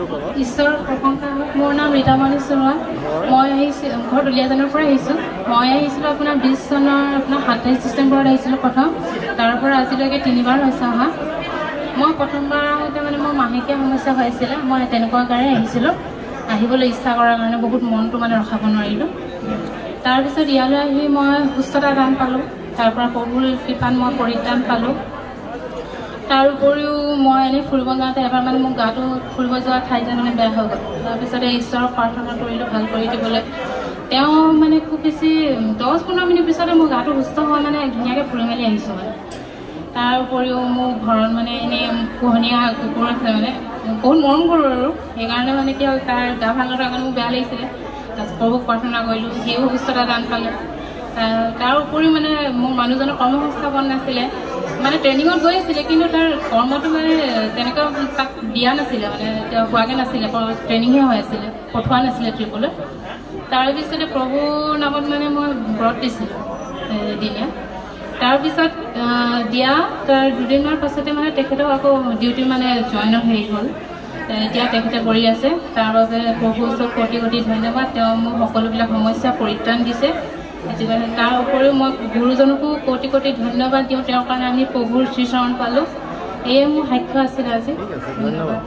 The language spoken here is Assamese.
ঈশ্বৰৰ প্ৰশংসা হওক মোৰ নাম ৰীতামণি চোনোৱা মই আহিছোঁ ঘৰ দুলীয়াজানৰ পৰা আহিছোঁ। মই আহিছিলোঁ আপোনাৰ বিছ চনৰ আপোনাৰ সাতাইছ ডিচেম্বৰত আহিছিলোঁ প্ৰথম। তাৰ পৰা আজিলৈকে তিনিবাৰ হৈছে অহা। মই প্ৰথমবাৰ আহোঁতে মানে মোৰ মাহেকীয়া সমস্যা হৈ আছিলে মই তেনেকুৱা কাৰণে আহিছিলোঁ। আহিবলৈ ইচ্ছা কৰাৰ কাৰণে বহুত মনটো মানে ৰখাব নোৱাৰিলোঁ। তাৰপিছত ইয়ালৈ আহি মই সুস্থতা দান পালোঁ। তাৰ পৰা প্ৰভুৰ কৃপাত মই পৰিত্ৰাণ পালোঁ। তাৰ উপৰিও মই এনেই ফুৰিব যাওঁতে এবাৰ মানে মোৰ গাটো ফুৰিব যোৱা ঠাইতে মানে বেয়া হৈ গ'ল। তাৰপিছতে ঈশ্বৰক প্ৰাৰ্থনা কৰিলোঁ ভাল কৰি দিবলৈ। তেওঁ মানে খুব বেছি দহ পোন্ধৰ মিনিট পিছতে মোৰ গাটো সুস্থ হৈ মানে ধুনীয়াকৈ ফুৰি মেলি আহিছোঁ মানে। তাৰ উপৰিও মোৰ ঘৰত মানে এনেই পোহনীয়া কুকুৰ আছে মানে। বহুত মৰম কৰোঁ আৰু। সেইকাৰণে মানে কি হ'ল তাৰ গা ভাল নথকাৰ কাৰণে মোৰ বেয়া লাগিছিলে। প্ৰভুক প্ৰাৰ্থনা কৰিলোঁ সিও সুস্থতা দান পালে তাৰ উপৰিও মানে মোৰ মানুহজনৰ কৰ্মসংস্থাপন নাছিলে। মানে ট্ৰেইনিঙত গৈ আছিলে কিন্তু তাৰ কৰ্মটো মানে তেনেকুৱা তাক দিয়া নাছিলে মানে তেওঁ হোৱাগৈ নাছিলে ট্ৰেইনিঙহে হৈ আছিলে পঠোৱা নাছিলে ট্ৰিপলৈ তাৰপিছতে প্ৰভুৰ নামত মানে মই ব্ৰত দিছিলোঁ দিনে তাৰপিছত দিয়া তাৰ দুদিনমানৰ পাছতে মানে তেখেতক আকৌ ডিউটি মানে জইনৰ হেৰি হ'ল। এতিয়া তেখেতে কৰি আছে। তাৰ বাবে প্ৰভুৰ ওচৰত কোটি কোটি ধন্যবাদ। তেওঁ মোক সকলোবিলাক সমস্যা পৰিত্ৰাণ দিছে। তাৰ উপৰিও মই গুৰুজনকো কোটি কোটি ধন্যবাদ দিওঁ। তেওঁৰ কাৰণে আমি প্ৰভুৰ শ্ৰীচৰণ পালোঁ। এয়ে মোৰ সাক্ষ্য আছিলে আজি। ধন্যবাদ।